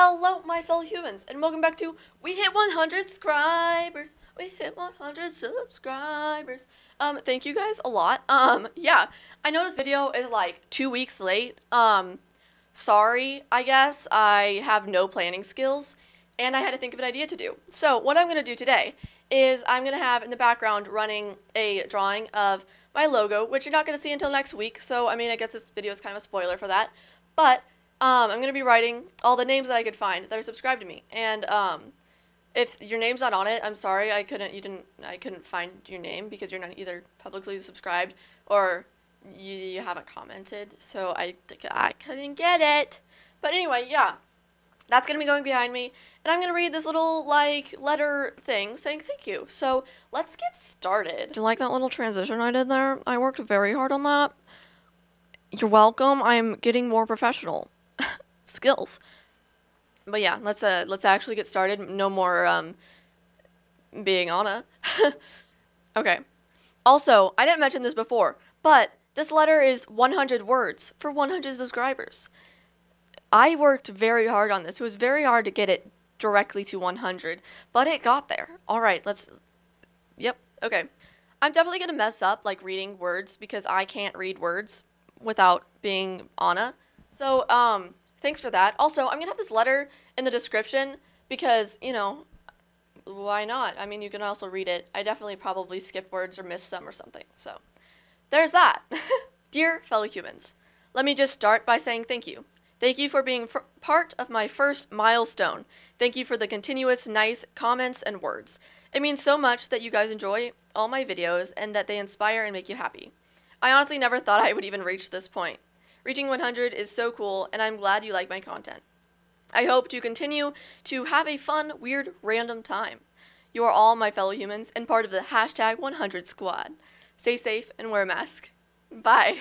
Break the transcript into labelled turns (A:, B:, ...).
A: Hello, my fellow humans, and welcome back to We Hit 100 Subscribers. We hit 100 subscribers. Um, thank you guys a lot. Um, yeah, I know this video is like two weeks late. Um, sorry, I guess. I have no planning skills, and I had to think of an idea to do. So, what I'm going to do today is I'm going to have in the background running a drawing of my logo, which you're not going to see until next week. So, I mean, I guess this video is kind of a spoiler for that. But um, I'm to be writing all the names that I could find that are subscribed to me. And um, if your name's not on it, I'm sorry. I couldn't. You didn't. I couldn't find your name because you're not either publicly subscribed or you, you haven't commented. So I I couldn't get it. But anyway, yeah. That's to be going behind me, and I'm to read this little, like, letter thing saying thank you. So, let's get started. Do you like that little transition I did there? I worked very hard on that. You're welcome. I'm getting more professional skills. But yeah, let's uh let's actually get started. No more um being Anna. okay. Also, I didn't mention this before, but this letter is 100 words for 100 subscribers. I worked very hard on this. It was very hard to get it directly to 100, but it got there. All right, let's Yep. Okay. I'm definitely going to mess up like reading words because I can't read words without being Anna. So, um thanks for that. Also, I'm going to have this letter in the description because, you know, why not? I mean, you can also read it. I definitely probably skipped words or missed some or something. So, there's that. Dear fellow humans, let me just start by saying thank you. Thank you for being part of my first milestone. Thank you for the continuous nice comments and words. It means so much that you guys enjoy all my videos and that they inspire and make you happy. I honestly never thought I would even reach this point. Reaching 100 is so cool, and I'm glad you like my content. I hope to continue to have a fun, weird, random time. You are all my fellow humans and part of the hashtag 100 squad. Stay safe and wear a mask. Bye.